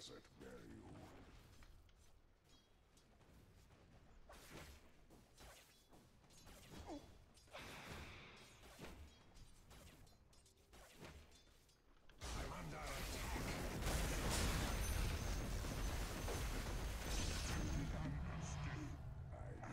desert. Bear you